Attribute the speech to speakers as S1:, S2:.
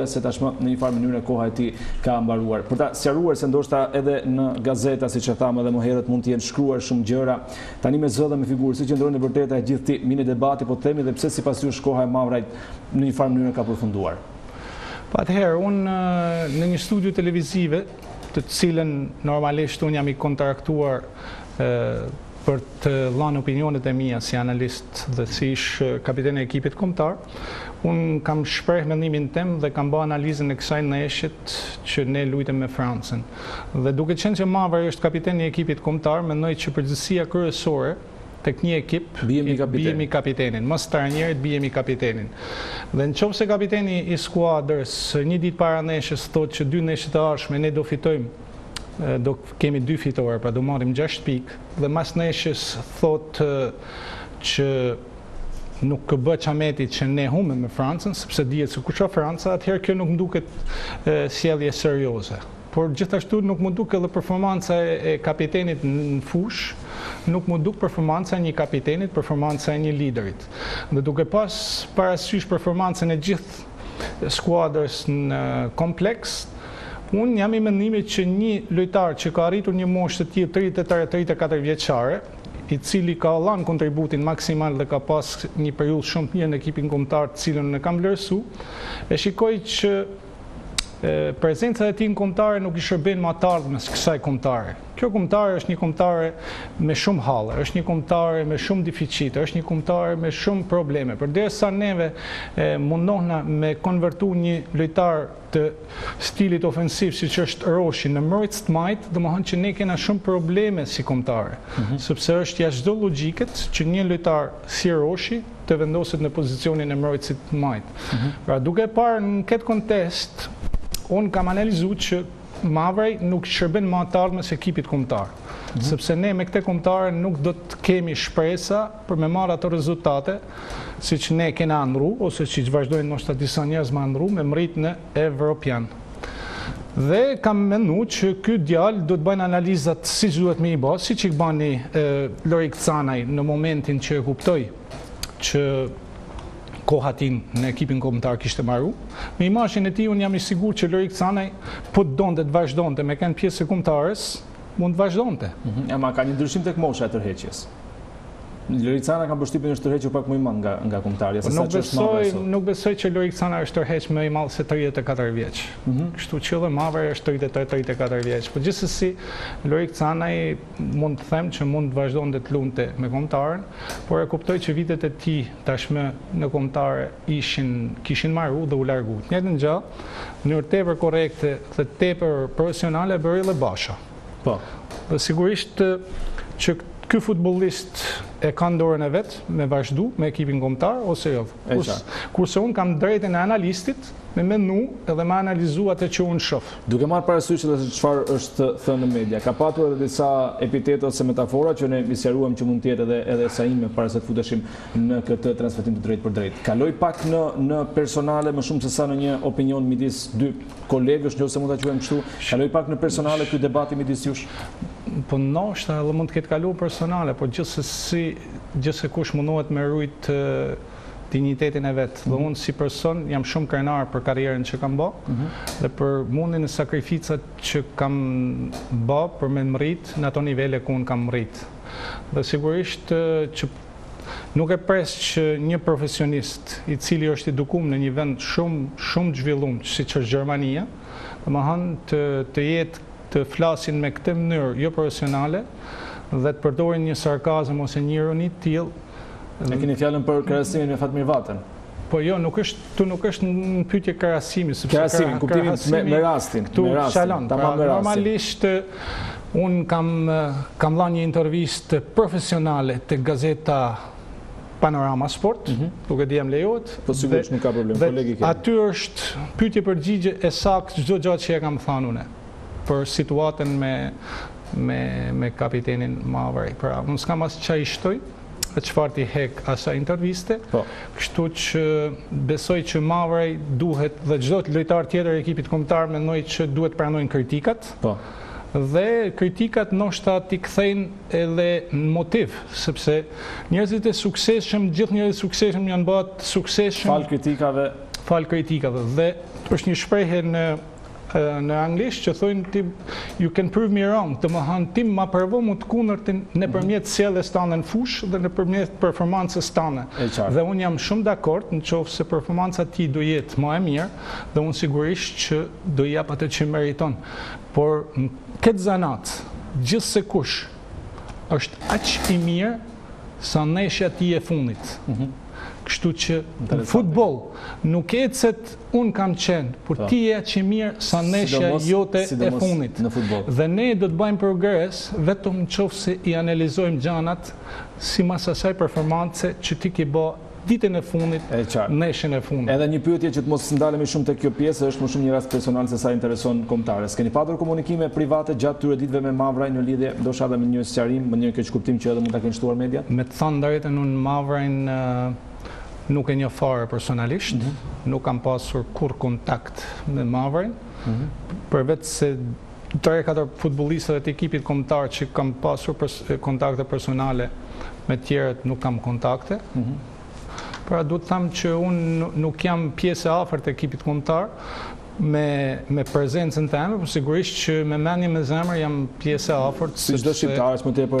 S1: se tashmë në një farë mënyre koha e tij ka mbaruar. Për ta sqaruar se ndoshta edhe në gazeta, siç e thamë edhe më herët, mund të jenë shkruar shumë gjëra, tani me zë dhe me figurë, si qëndron e vërteta e gjithë këtij mini debati, po të themi dhe pse sipas jush koha e Mavrajt në një farë mënyre ka përfunduar.
S2: Po atëherë, unë në një studio televizive, të cilën normalisht unë jam i kontraktuar për të dhënë opinionet e mia si analist dhe si ish kapiten e ekipit kombëtar, unë kam shpreh mendimin tim dhe kam ba analizën e kësaj ndeshjet që ne lujtem me Francën. Dhe duke qenë që Mavraj është kapiten i ekipit kombëtar, mendoj që përgjegjësia kryesore tek një ekip bie mi kapitenin, mas trajnerit bie mi kapitenin. Dhe nëqoftë se kapiteni i skuadrës një ditë para ndeshjes thotë që dy ndeshjet e ardhshme ne do fitojmë, do kemi dy fitore, pra do marrim 6 pikë dhe mas neshës thotë që nuk u bë qameti që ne humëm me Francën, sepse dihet se kush a Franca, atëherë kjo nuk m'duket sjellje serioze. Por gjithashtu nuk më duket dhe performanca e kapitenit në fush, nuk më duket performanca e një kapitenit, performanca e një liderit. Dhe duke pas parasysh performancën e gjithë skuadrës në kompleks. Unë jam i mendimit që një lojtar që ka arritur një moshë të tillë tridhjetë e tre, tridhjetë e katër vjeçare, i cili ka dhënë kontributin maksimal dhe ka pas një periudhë shumë të mirë në ekipin kombëtar, të cilën unë e kam vlerësu, e shikoj që prezenca e tij në kombëtare nuk i shërben ma t'ardhmes kësaj kombëtare. Kjo kombëtare është një kombëtare me shumë halle, është një kombëtare me shumë deficite, është një kombëtare me shumë probleme. Përderisa neve mundohna me konvertu një lojtar të stilit ofensiv siç është Roshi në mbrojtës të majtë, domethënë që ne kena shumë probleme si kombëtare, mhm. sepse është jashtë çdo logjike që një lojtar si Roshi të vendoset në pozicionin e mbrojtësit të majtë. Mhm. Pra duke parë në këtë kontekst, unë kam analizu që Mavraj nuk i shërben ma të ardhmes së ekipit kombëtar, sepse ne me këtë kombëtare nuk do të kemi shpresa për me marrë ato rezultate siç ne kena andrru ose siç vazhdojnë ndoshta disa njerëz me andrru me mrrit në Evropian. Dhe kam mendu që ky djalë duhet të bajë analizat siç duhet me i ba, siç i bani Lorik Cana në momentin që e kuptoi që koha e tij në ekipin kombëtar kishte maru. Me imazhin e tij unë jam i sigurt që Lorik Cana po të donte të vazhdonte me kenë pjesë e kombëtares, mund të vazhdonte.
S1: Mhm. Ama ka një ndryshim tek mosha e tërheqjes. Lorik Cana kam përshtypjen është tërhequr pak më i madh nga nga kombëtari,
S2: se sa ç'është Mavraj sot. Nuk besoj që Lorik Cana është tërheq më i madh se 34 vjeç. Mhm. Kështu që edhe Mavraj është 33-34 vjeç. Po gjithsesi Lorik Cana mund të them që mund të vazhdonte të lunte me kombëtaren, por e kuptoi që vitet e tij tashmë në kombëtare ishin kishin maru dhe u largu. Të njëjtën gjë, në mënyrë tepër korrekte dhe tepër profesionale e bëri dhe Basha. Po. Dhe sigurisht që ky futbollist e ka në dorën e vet me vazhdu me ekipin kombëtar ose jo. Kurse, kurse unë kam drejtën e analistit me menu edhe me analizu atë që unë shoh.
S1: Duke marrë parasysh edhe se çfarë është thënë në media, ka patur edhe disa epitete ose metafora që ne i sqaruam që mund të jetë edhe e drejta ime para se të futeshim në këtë transmetim të drejtpërdrejtë. Kaloi pak në, në personale më shumë se sa në një opinion midis dy kolegësh, nëse mund ta quajmë kështu, kaloi pak në personale ky debati midis jush?
S2: Po ndoshta edhe mund të ketë kaluar personale, po gjithsesi gjithsekush mundohet me rujt dinjitetin e vet dhe unë si person jam shumë krenar për karrierën që kam ba dhe për mundin e sakrificat që kam ba për me mrrit në ato nivele ku unë kam mrrit dhe sigurisht që nuk e pres që një profesionist i cili është edukum në një vend shumë shumë të zhvillum siç është Gjermania domethan të të jetë të flasin në këtë mënyrë jo profesionale dhe të përdorin një sarkazëm ose një ironi të tillë
S1: E keni fjalën për krahasimin me Fatmir Vatën.
S2: Po jo, nuk është, ktu nuk është në pytje krahasimi,
S1: sepse krahasimi, kuptimin me, me rastin,
S2: këtu me rastin, shalon, pra, me rastin. Normalisht, unë kam, kam dhan një intervistë profesionale te gazeta Panorama Sport, mm -hmm. nuk e di a m'lejohet.
S1: Po sigurisht nuk ka problem, kolegi ke.
S2: Aty është pytje përgjigje e saktë çdo gja që e kam thënë unë. për situatën me me me kapitenin Mavraj. Pra, unë s'kam as ça i shtoj e çfarë t'i hek asaj interviste. Po. Kështu që besoj që Mavraj duhet dhe çdo lojtar tjetër i ekipit kombëtar mendoj që duhet të pranojnë kritikat. Po. Dhe kritikat ndoshta t'i kthejnë edhe në motiv, sepse njerëzit e suksesshëm, gjithë njerëzit e suksesshëm janë bërë të suksesshëm
S1: falë kritikave,
S2: falë kritikave dhe është një shprehje në në anglisht që thojnë ti you can prove me wrong, domethan ti ma provo mu të kunërtën nëpërmjet sjelljes tane në fushë dhe nëpërmjet performancës tane. Dhe unë jam shumë dakord në qoftë se performanca e tij do jetë ma e mirë dhe unë sigurisht që do jap atë që meriton. Por në këtë zanat, gjithsekush është aq i mirë sa neshja e tij e funit. Mhm. Kështu që në futboll nuk ecet unë kam qenë, por ti je aq i mirë sa ndeshja jote e fundit. Dhe ne do të bajmë progres vetëm në qoftë se i analizojmë gjanat simas asaj performance që ti ke ba ditën e fundit, neshjen e fundit.
S1: Edhe një pyetje që të mos ndalemi shumë tek kjo pjesë, është më shumë një rast personal sesa i intereson kombëtares. Keni patur komunikime private gjatë këtyre ditëve me Mavrajn në lidhje ndoshta edhe me një sqarim, me ndonjë keqkuptim që edhe mund ta kenë shtuar mediat?
S2: Me të thënë drejtën Mavrajn nuk e njoh fare personalisht, nuk kam pasur kurrë kontakt me Mavrajn, përveç se tre katër futbollistëve të ekipit kombëtar që kam pasur kontakte personale, me të tjerët nuk kam kontakte. Pra duhet të them që unë nuk jam pjesë e afërt e ekipit kombëtar. me me prezencën teme, por sigurisht që me mendje me zemër jam pjesë e afërt,
S1: si çdo shqiptar më tepër